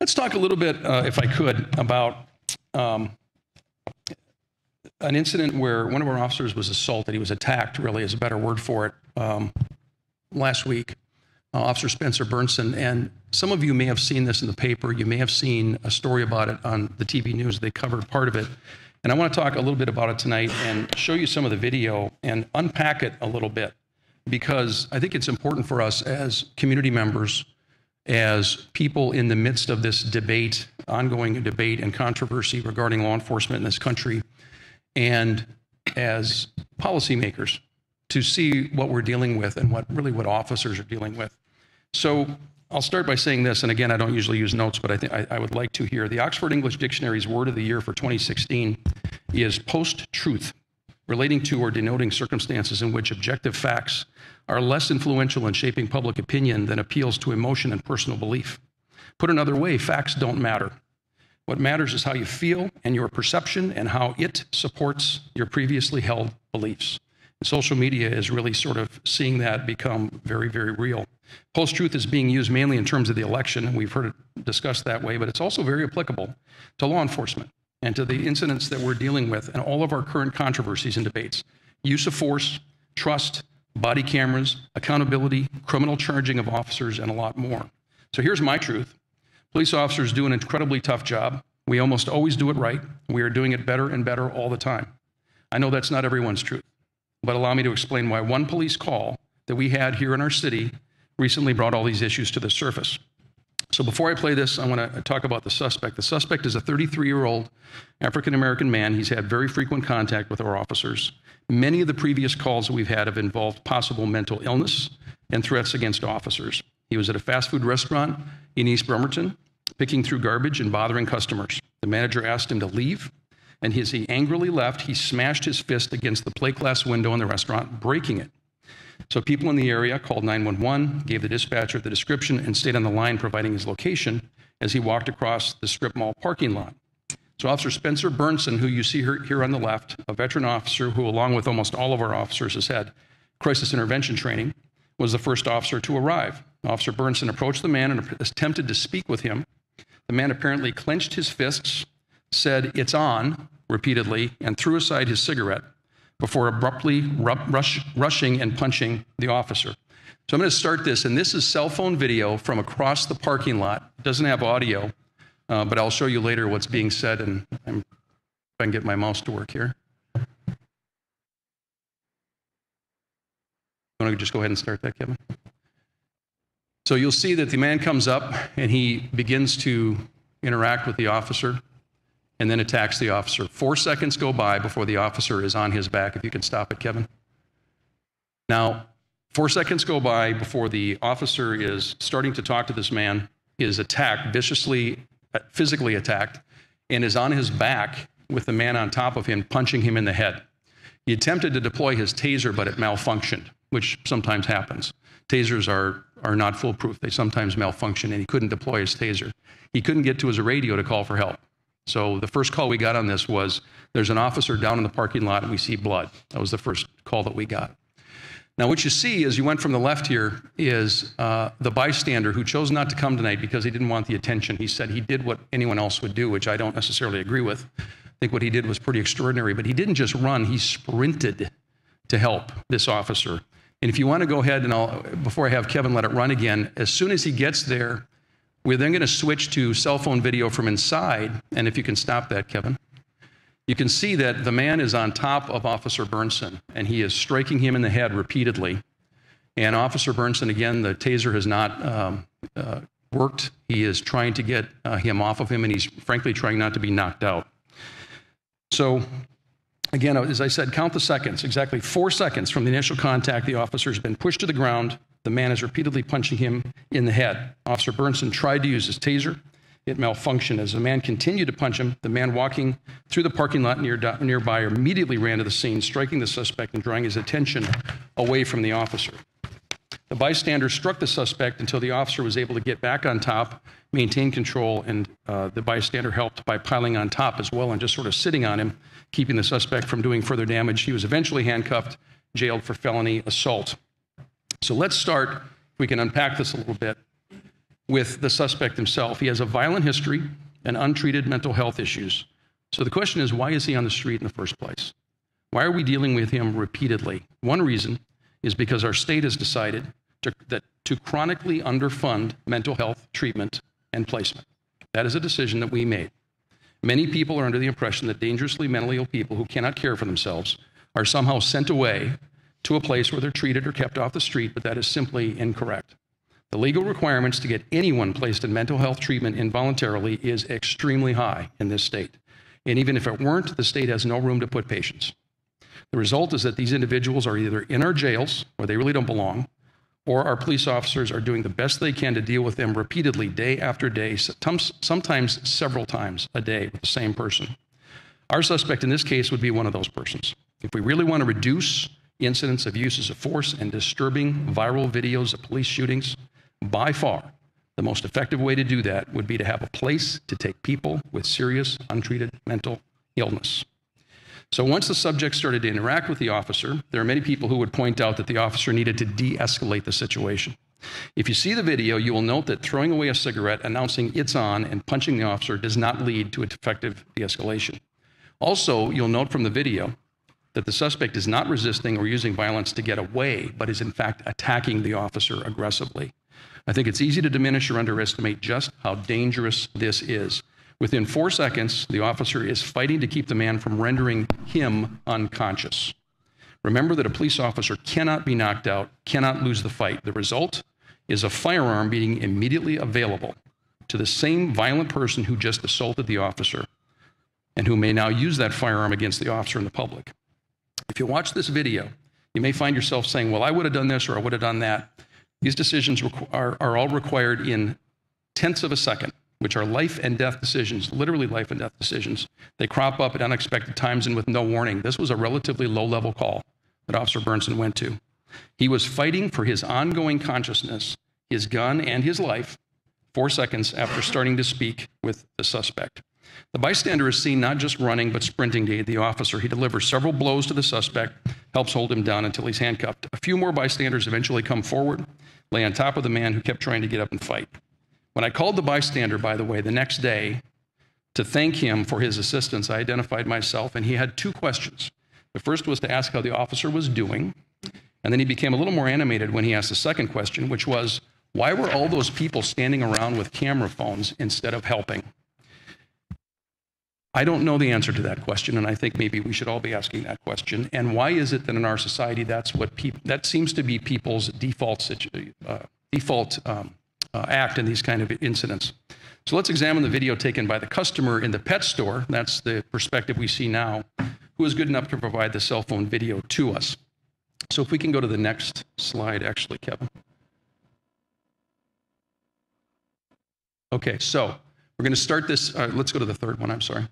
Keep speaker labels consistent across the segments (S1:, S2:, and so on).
S1: Let's talk a little bit, uh, if I could, about um, an incident where one of our officers was assaulted. He was attacked, really, is a better word for it, um, last week. Uh, Officer Spencer Burnson. And some of you may have seen this in the paper. You may have seen a story about it on the TV news. They covered part of it. And I want to talk a little bit about it tonight and show you some of the video and unpack it a little bit because I think it's important for us as community members, as people in the midst of this debate, ongoing debate and controversy regarding law enforcement in this country, and as policymakers to see what we're dealing with and what really what officers are dealing with. So I'll start by saying this, and again, I don't usually use notes, but I think I, would like to here. The Oxford English Dictionary's word of the year for 2016 is post-truth, relating to or denoting circumstances in which objective facts are less influential in shaping public opinion than appeals to emotion and personal belief. Put another way, facts don't matter. What matters is how you feel and your perception and how it supports your previously held beliefs. And social media is really sort of seeing that become very, very real. Post truth is being used mainly in terms of the election, and we've heard it discussed that way, but it's also very applicable to law enforcement and to the incidents that we're dealing with and all of our current controversies and debates use of force, trust, body cameras, accountability, criminal charging of officers, and a lot more. So here's my truth Police officers do an incredibly tough job. We almost always do it right. We are doing it better and better all the time. I know that's not everyone's truth, but allow me to explain why one police call that we had here in our city recently brought all these issues to the surface. So before I play this, I want to talk about the suspect. The suspect is a 33 year old African American man. He's had very frequent contact with our officers. Many of the previous calls that we've had have involved possible mental illness and threats against officers. He was at a fast food restaurant in East Bremerton picking through garbage and bothering customers. The manager asked him to leave, and as he angrily left, he smashed his fist against the plate glass window in the restaurant, breaking it. So people in the area called 911, gave the dispatcher the description, and stayed on the line providing his location as he walked across the strip mall parking lot. So Officer Spencer Burnson, who you see here, here on the left, a veteran officer who, along with almost all of our officers, has had crisis intervention training, was the first officer to arrive. Officer Burnson approached the man and attempted to speak with him, the man apparently clenched his fists, said, It's on, repeatedly, and threw aside his cigarette before abruptly rush, rushing and punching the officer. So I'm going to start this, and this is cell phone video from across the parking lot. It doesn't have audio, uh, but I'll show you later what's being said, and I'm, if I can get my mouse to work here. You want to just go ahead and start that, Kevin? So you'll see that the man comes up and he begins to interact with the officer and then attacks the officer. Four seconds go by before the officer is on his back. If you can stop it, Kevin. Now, four seconds go by before the officer is starting to talk to this man, is attacked, viciously, uh, physically attacked, and is on his back with the man on top of him, punching him in the head. He attempted to deploy his taser, but it malfunctioned, which sometimes happens. Tasers are, are not foolproof. They sometimes malfunction, and he couldn't deploy his taser. He couldn't get to his radio to call for help. So the first call we got on this was there's an officer down in the parking lot and we see blood. That was the first call that we got. Now, what you see as you went from the left here is uh, the bystander who chose not to come tonight because he didn't want the attention. He said he did what anyone else would do, which I don't necessarily agree with. I think what he did was pretty extraordinary, but he didn't just run, he sprinted to help this officer. And if you want to go ahead and I'll, before I have Kevin let it run again, as soon as he gets there, we're then going to switch to cell phone video from inside. And if you can stop that, Kevin, you can see that the man is on top of Officer Burnson and he is striking him in the head repeatedly. And Officer Burnson, again, the taser has not um, uh, worked. He is trying to get uh, him off of him and he's frankly trying not to be knocked out. So Again, as I said, count the seconds. Exactly four seconds from the initial contact, the officer has been pushed to the ground. The man is repeatedly punching him in the head. Officer Burnson tried to use his taser. It malfunctioned. As the man continued to punch him, the man walking through the parking lot near, nearby immediately ran to the scene, striking the suspect and drawing his attention away from the officer. The bystander struck the suspect until the officer was able to get back on top, maintain control, and uh, the bystander helped by piling on top as well and just sort of sitting on him keeping the suspect from doing further damage. He was eventually handcuffed, jailed for felony assault. So let's start, we can unpack this a little bit. with the suspect himself. He has a violent history and untreated mental health issues. So the question is why is he on the street in the first place? Why are we dealing with him repeatedly? One reason is because our state has decided to, that to chronically underfund mental health treatment and placement. That is a decision that we made. Many people are under the impression that dangerously mentally ill people who cannot care for themselves are somehow sent away to a place where they're treated or kept off the street, but that is simply incorrect. The legal requirements to get anyone placed in mental health treatment involuntarily is extremely high in this state. And even if it weren't, the state has no room to put patients. The result is that these individuals are either in our jails, where they really don't belong, or our police officers are doing the best they can to deal with them repeatedly, day after day, sometimes several times a day with the same person. Our suspect in this case would be one of those persons. If we really want to reduce incidents of uses of force and disturbing viral videos of police shootings, by far, the most effective way to do that would be to have a place to take people with serious, untreated mental illness. So once the subject started to interact with the officer, there are many people who would point out that the officer needed to de escalate the situation. If you see the video, you will note that throwing away a cigarette, announcing it's on, and punching the officer does not lead to a effective de escalation. Also, you'll note from the video that the suspect is not resisting or using violence to get away, but is in fact attacking the officer aggressively. I think it's easy to diminish or underestimate just how dangerous this is. Within four seconds, the officer is fighting to keep the man from rendering him unconscious. Remember that a police officer cannot be knocked out, cannot lose the fight. The result is a firearm being immediately available to the same violent person who just assaulted the officer and who may now use that firearm against the officer in the public. If you watch this video, you may find yourself saying, Well, I would have done this or I would have done that. These decisions are, are all required in tenths of a second which are life and death decisions, literally life and death decisions. They crop up at unexpected times and with no warning. This was a relatively low level call that Officer Bernsen went to. He was fighting for his ongoing consciousness, his gun, and his life four seconds after starting to speak with the suspect. The bystander is seen not just running, but sprinting to aid the officer. He delivers several blows to the suspect, helps hold him down until he's handcuffed. A few more bystanders eventually come forward, lay on top of the man who kept trying to get up and fight. When I called the bystander, by the way, the next day to thank him for his assistance, I identified myself, and he had two questions. The first was to ask how the officer was doing, and then he became a little more animated when he asked the second question, which was, why were all those people standing around with camera phones instead of helping? I don't know the answer to that question, and I think maybe we should all be asking that question. And why is it that in our society that's what people that seems to be people's default uh, default um, uh, act in these kind of incidents. So let's examine the video taken by the customer in the pet store. That's the perspective we see now, who is good enough to provide the cell phone video to us. So if we can go to the next slide, actually, Kevin. Okay, so we're going to start this. Uh, let's go to the third one. I'm sorry.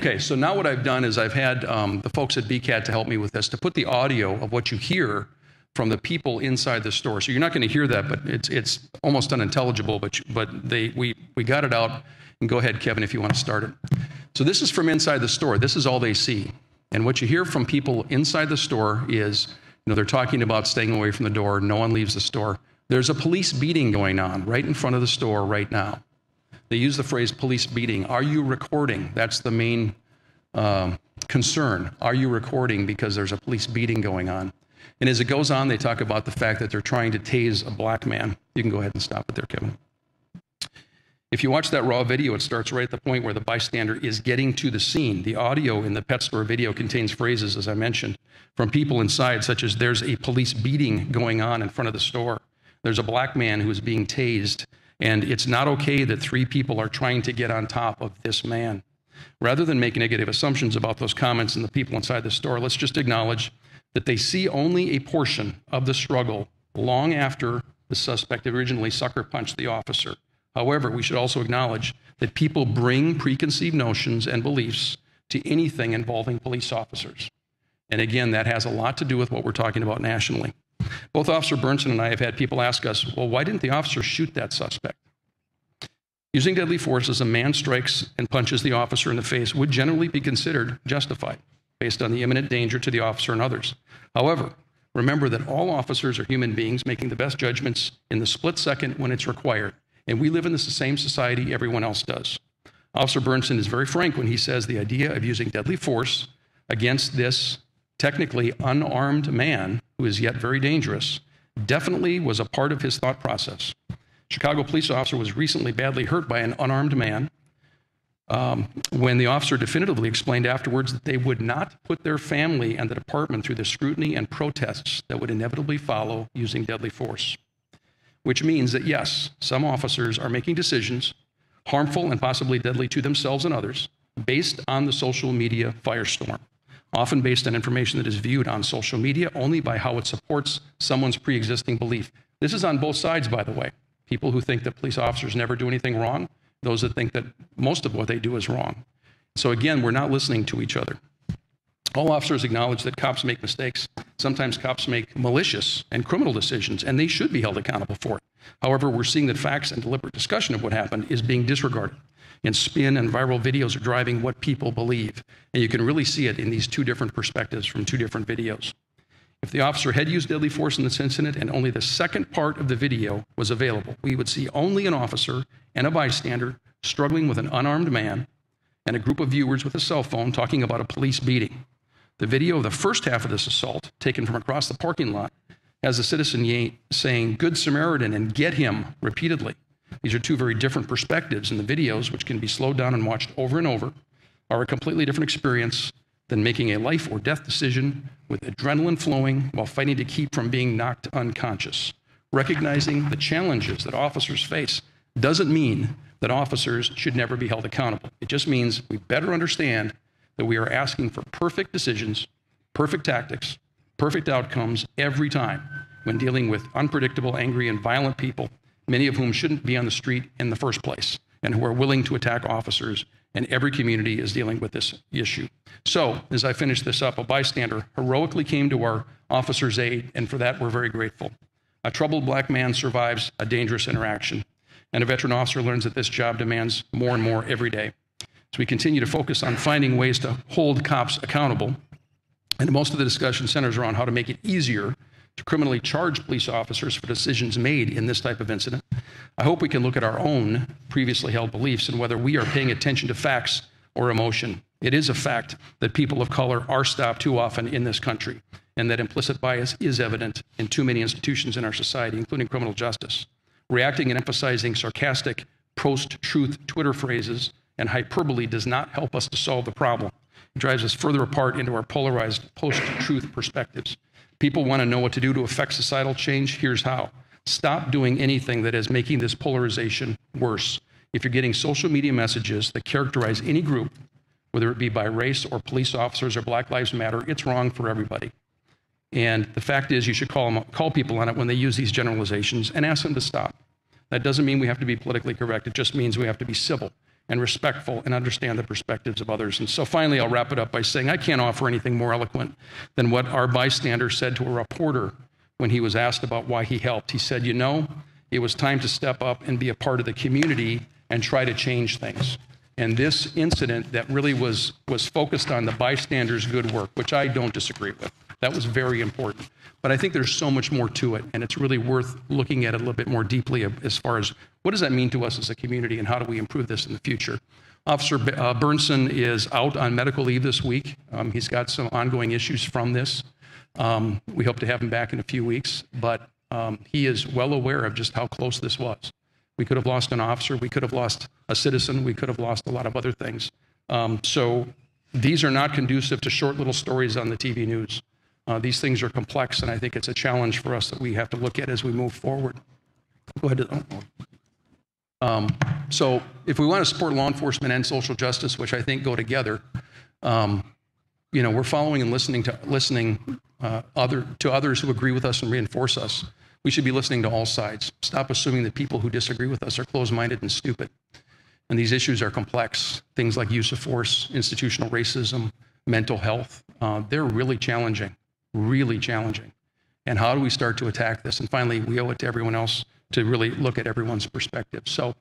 S1: Okay, so now what I've done is I've had um, the folks at BKAT to help me with this to put the audio of what you hear from the people inside the store. So you're not going to hear that, but it's it's almost unintelligible. But but they we we got it out. And go ahead, Kevin, if you want to start it. So this is from inside the store. This is all they see. And what you hear from people inside the store is, you know, they're talking about staying away from the door. No one leaves the store. There's a police beating going on right in front of the store right now. They use the phrase police beating. Are you recording? That's the main um, concern. Are you recording because there's a police beating going on? And as it goes on, they talk about the fact that they're trying to tase a black man. You can go ahead and stop it there, Kevin. If you watch that raw video, it starts right at the point where the bystander is getting to the scene. The audio in the pet store video contains phrases, as I mentioned, from people inside, such as there's a police beating going on in front of the store. There's a black man who is being tased, and it's not okay that three people are trying to get on top of this man. Rather than make negative assumptions about those comments and the people inside the store, let's just acknowledge that they see only a portion of the struggle long after the suspect originally sucker punched the officer. However, we should also acknowledge that people bring preconceived notions and beliefs to anything involving police officers. And again, that has a lot to do with what we're talking about nationally. Both Officer Bernsen and I have had people ask us, well, why didn't the officer shoot that suspect? Using deadly force as a man strikes and punches the officer in the face would generally be considered justified based on the imminent danger to the officer and others. However, Remember that all officers are human beings making the best judgments in the split second when it's required. And we live in the same society everyone else does. Officer Bernsen is very frank when he says the idea of using deadly force against this technically unarmed man, who is yet very dangerous, definitely was a part of his thought process. Chicago police officer was recently badly hurt by an unarmed man um, when the officer definitively explained afterwards that they would not put their family and the department through the scrutiny and protests that would inevitably follow using deadly force. Which means that, yes, some officers are making decisions, harmful and possibly deadly to themselves and others, based on the social media firestorm, often based on information that is viewed on social media only by how it supports someone's pre existing belief. This is on both sides, by the way. People who think that police officers never do anything wrong, those that think that most of what they do is wrong. So again, we're not listening to each other. All officers acknowledge that cops make mistakes. Sometimes cops make malicious and criminal decisions, and they should be held accountable for it. However, we're seeing that facts and deliberate discussion of what happened is being disregarded. And spin and viral videos are driving what people believe. And you can really see it in these two different perspectives from two different videos. If the officer had used deadly force in this incident and only the second part of the video was available, we would see only an officer and a bystander struggling with an unarmed man and a group of viewers with a cell phone talking about a police beating. The video of the first half of this assault, taken from across the parking lot, has a citizen saying, Good Samaritan, and get him repeatedly. These are two very different perspectives, and the videos, which can be slowed down and watched over and over, are a completely different experience than making a life or death decision with adrenaline flowing while fighting to keep from being knocked unconscious. Recognizing the challenges that officers face doesn't mean that officers should never be held accountable. It just means we better understand that we are asking for perfect decisions, perfect tactics, perfect outcomes every time when dealing with unpredictable, angry, and violent people, many of whom shouldn't be on the street in the first place and who are willing to attack officers and every community is dealing with this issue. So, as I finish this up, a bystander heroically came to our officer's aid, and for that we're very grateful. A troubled black man survives a dangerous interaction, and a veteran officer learns that this job demands more and more every day. So, we continue to focus on finding ways to hold cops accountable, and most of the discussion centers around how to make it easier to criminally charge police officers for decisions made in this type of incident. I hope we can look at our own previously held beliefs and whether we are paying attention to facts or emotion. It is a fact that people of color are stopped too often in this country, and that implicit bias is evident in too many institutions in our society, including criminal justice. Reacting and emphasizing sarcastic, post truth Twitter phrases and hyperbole does not help us to solve the problem. Drives us further apart into our polarized post truth perspectives. People want to know what to do to affect societal change. Here's how stop doing anything that is making this polarization worse. If you're getting social media messages that characterize any group, whether it be by race or police officers or Black Lives Matter, it's wrong for everybody. And the fact is, you should call, them, call people on it when they use these generalizations and ask them to stop. That doesn't mean we have to be politically correct, it just means we have to be civil and respectful and understand the perspectives of others. And so finally, I'll wrap it up by saying I can't offer anything more eloquent than what our bystander said to a reporter when he was asked about why he helped. He said, You know, it was time to step up and be a part of the community and try to change things. And this incident that really was, was focused on the bystander's good work, which I don't disagree with, that was very important. But I think there's so much more to it, and it's really worth looking at it a little bit more deeply as far as what does that mean to us as a community and how do we improve this in the future. Officer uh, is out on medical leave this week. Um, he's got some ongoing issues from this. Um, we hope to have him back in a few weeks, but um, he is well aware of just how close this was. We could have lost an officer, we could have lost a citizen, we could have lost a lot of other things. Um, so these are not conducive to short little stories on the TV news. Uh, these things are complex, and I think it's a challenge for us that we have to look at as we move forward. Go ahead. Um, so, if we want to support law enforcement and social justice, which I think go together, um, you know, we're following and listening to listening uh, other to others who agree with us and reinforce us. We should be listening to all sides. Stop assuming that people who disagree with us are closed-minded and stupid. And these issues are complex. Things like use of force, institutional racism, mental health. Uh, they're really challenging really challenging. And how do we start to attack this? And finally, we owe it to everyone else to really look at everyone's perspective. So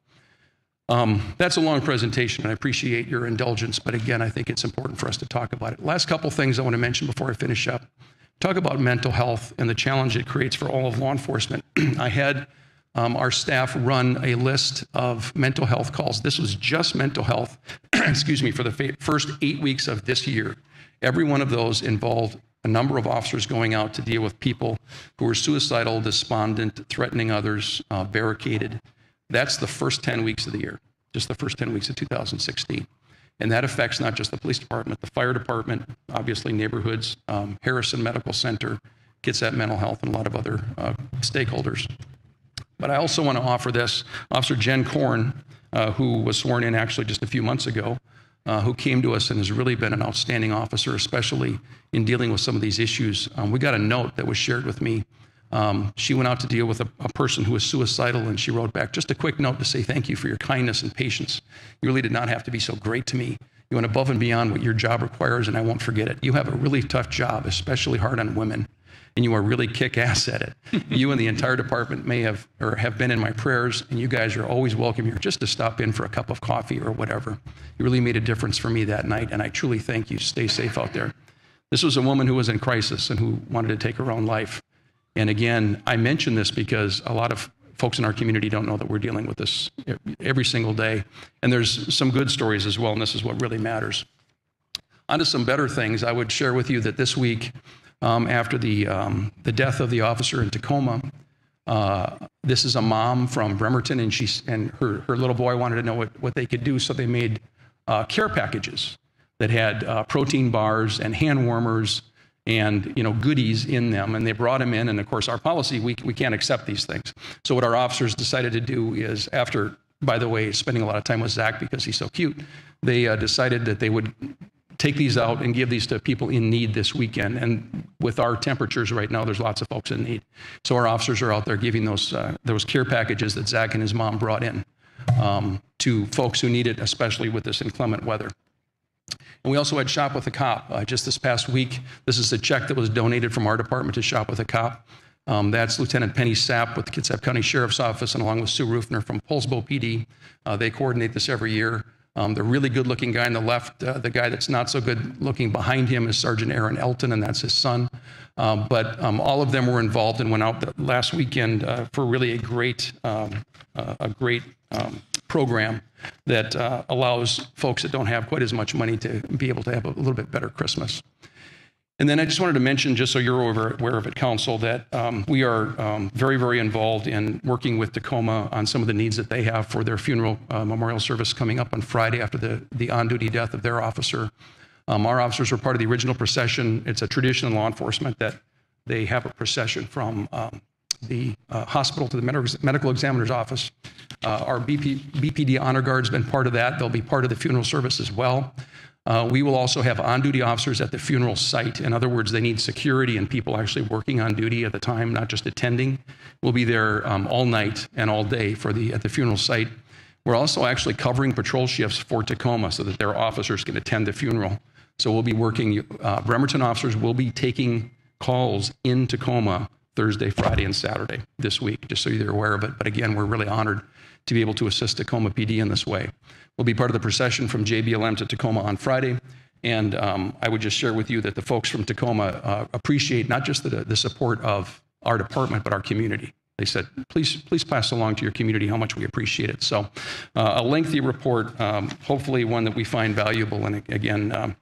S1: um, that's a long presentation, and I appreciate your indulgence. But again, I think it's important for us to talk about it. Last couple things I want to mention before I finish up. talk about mental health and the challenge it creates for all of law enforcement. I had um, our staff run a list of mental health calls. This was just mental health, excuse me, for the first eight weeks of this year. Every one of those involved a number of officers going out to deal with people who were suicidal, despondent, threatening others, uh, barricaded. That's the first 10 weeks of the year, just the first 10 weeks of 2016. And that affects not just the police department, the fire department, obviously neighborhoods, um, Harrison Medical Center, Kitsap Mental Health, and a lot of other uh, stakeholders. But I also want to offer this. Officer Jen Korn, uh, who was sworn in actually just a few months ago, uh, who came to us and has really been an outstanding officer, especially in dealing with some of these issues. Um, we got a note that was shared with me. Um, she went out to deal with a, a, person who was suicidal, and she wrote back just a quick note to say thank you for your kindness and patience. You really did not have to be so great to me. You went above and beyond what your job requires, and I won't forget it. You have a really tough job, especially hard on women and you are really kick ass at it. you and the entire department may have or have been in my prayers, and you guys are always welcome here just to stop in for a cup of coffee or whatever. You really made a difference for me that night, and I truly thank you. Stay safe out there. This was a woman who was in crisis and who wanted to take her own life. And again, I mention this because a lot of folks in our community don't know that we're dealing with this every single day. And there's some good stories as well, and this is what really matters. On to some better things, I would share with you that this week um, after the, um, the death of the officer in Tacoma. Uh, this is a mom from Bremerton, and, she, and her, her little boy wanted to know what, what they could do, so they made uh, care packages that had uh, protein bars and hand warmers and you know goodies in them and they brought them in and of course our policy we, we can't accept these things so what our officers decided to do is after by the way spending a lot of time with zach because he's so cute they uh, decided that they would take these out and give these to people in need this weekend. And with our temperatures right now, there's lots of folks in need. So our officers are out there giving those uh, those care packages that Zach and his mom brought in um, to folks who need it, especially with this inclement weather. And we also had Shop with a Cop uh, just this past week. This is a check that was donated from our department to Shop with a Cop. Um, that's Lieutenant Penny Sapp with the Kitsap County Sheriff's Office, and along with Sue Rufner from Poulsbo PD. Uh, they coordinate this every year. Um, the really good looking guy on the left, uh, the guy that's not so good looking behind him is Sergeant Aaron Elton, and that's his son. Um, but um, all of them were involved and went out last weekend uh, for really a great, um, uh, a great um, program that uh, allows folks that don't have quite as much money to be able to have a little bit better Christmas. And then I just wanted to mention, just so you're aware of it, Council, that um, we are um, very, very involved in working with Tacoma on some of the needs that they have for their funeral uh, memorial service coming up on Friday after the, the on duty death of their officer. Um, our officers were part of the original procession. It's a tradition in law enforcement that they have a procession from um, the uh, hospital to the medical examiner's office. Uh, our BP, BPD honor guard has been part of that. They'll be part of the funeral service as well. Uh, we will also have on duty officers at the funeral site. In other words, they need security and people actually working on duty at the time, not just attending. We'll be there um, all night and all day for the, at the funeral site. We're also actually covering patrol shifts for Tacoma so that their officers can attend the funeral. So we'll be working, uh, Bremerton officers will be taking calls in Tacoma Thursday, Friday, and Saturday this week, just so you're aware of it. But again, we're really honored to be able to assist Tacoma PD in this way We'll be part of the procession from JBLM to Tacoma on Friday. And um, I would just share with you that the folks from Tacoma uh, appreciate not just the, the support of our department, but our community. They said, please, please pass along to your community how much we appreciate it. So, uh, a lengthy report, um, hopefully one that we find valuable. And again, um,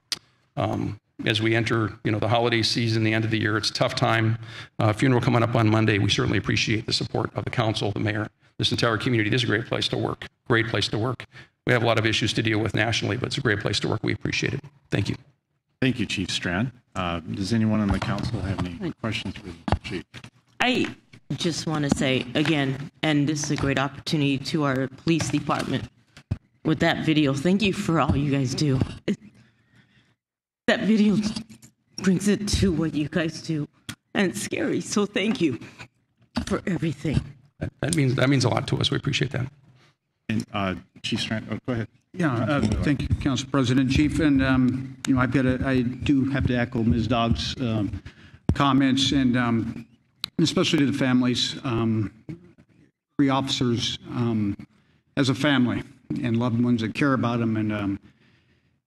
S1: um, as we enter, you know, the holiday season, the end of the year, it's a tough time. Uh, funeral coming up on Monday. We certainly appreciate the support of the council, the mayor, this entire community. This is a great place to work. Great place to work we have a lot of issues to deal with nationally, but it's a great place to work. We appreciate it. Thank you.
S2: Thank you, Chief Strand. Uh, does anyone on the council have any questions for the chief?
S3: I just want to say again, and this is a great opportunity to our police department with that video. Thank you for all you guys do. That video brings it to what you guys do, and it's scary. So thank you for everything.
S1: That, that means that means a lot to us. We appreciate that.
S2: And uh, Chief Strand, oh, go ahead.
S4: Yeah, uh, thank you, Council President. Chief, and um, you know, I've got to, I do have to echo Ms. Daugs' um, comments, and um, especially to the families, um, three officers um, as a family, and loved ones that care about them, and um,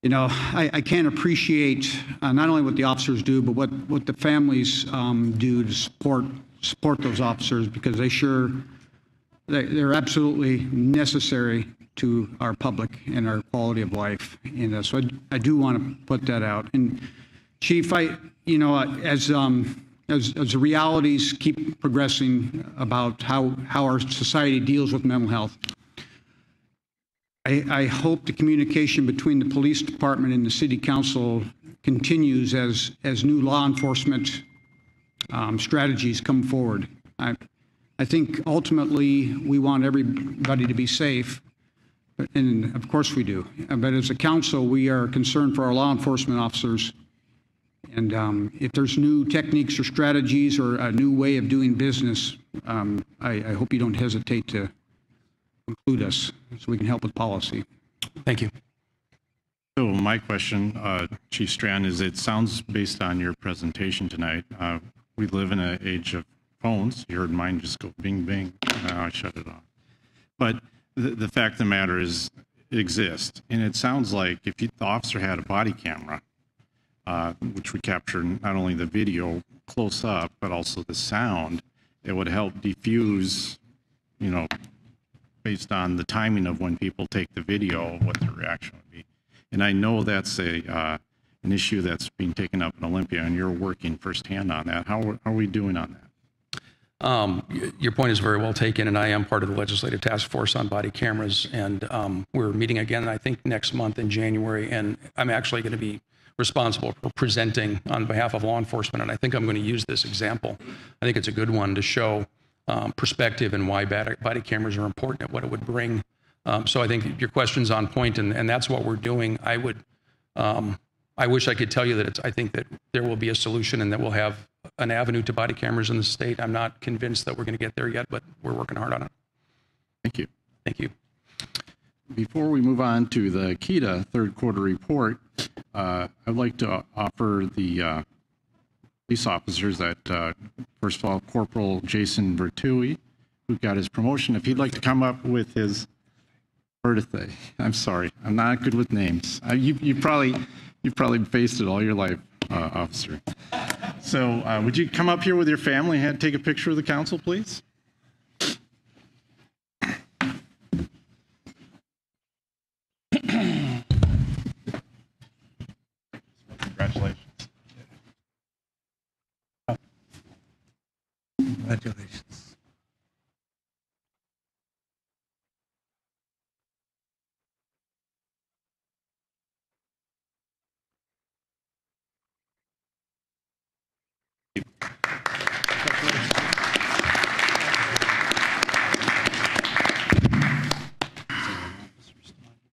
S4: you know, I, I can't appreciate uh, not only what the officers do, but what, what the families um, do to support, support those officers because they sure, they- they're absolutely necessary to our public and our quality of life. And uh, so I, I do want to put that out. And Chief, I, you know, as, um, as, as the realities keep progressing about how, how our society deals with mental health, I, I hope the communication between the police department and the city council continues as, as new law enforcement um, strategies come forward. I, I think ultimately we want everybody to be safe, and of course we do. But as a council, we are concerned for our law enforcement officers. And um, if there's new techniques or strategies or a new way of doing business, um, I, I hope you don't hesitate to include us so we can help with policy.
S1: Thank you.
S2: So my question, uh, Chief Strand, is it sounds based on your presentation tonight, uh, we live in an age of phones. You heard mine just go bing, bing. Now I shut it off. But the, the fact of the matter is, it exists. And it sounds like if you, the officer had a body camera, uh, which would capture not only the video close up, but also the sound, it would help diffuse, you know, based on the timing of when people take the video, what their reaction would be. And I know that's a, uh, an issue that's being taken up in Olympia, and you're working firsthand on that. How, how are we doing on that?
S1: Um, Your point is very well taken, and I am part of the legislative task force on body cameras, and um, we're meeting again, I think, next month in January, and I'm actually going to be responsible for presenting on behalf of law enforcement, and I think I'm going to use this example. I think it's a good one to show um, perspective and why body cameras are important and what it would bring. Um, So I think your question's on point, and and that's what we're doing. I would, um, I wish I could tell you that it's, I think that there will be a solution and that we'll have an avenue to body cameras in the state. I'm not convinced that we're going to get there yet, but we're working hard on it.
S2: Thank you.
S1: Thank you.
S2: Before we move on to the KETA third quarter report, uh, I'd like to offer the uh, police officers that, uh, first of all, Corporal Jason Vertui, who got his promotion, if he'd like to come up with his birthday. I'm sorry, I'm not good with names. Uh, You you probably, you've probably faced it all your life, uh, officer. So uh, would you come up here with your family and take a picture of the council, please?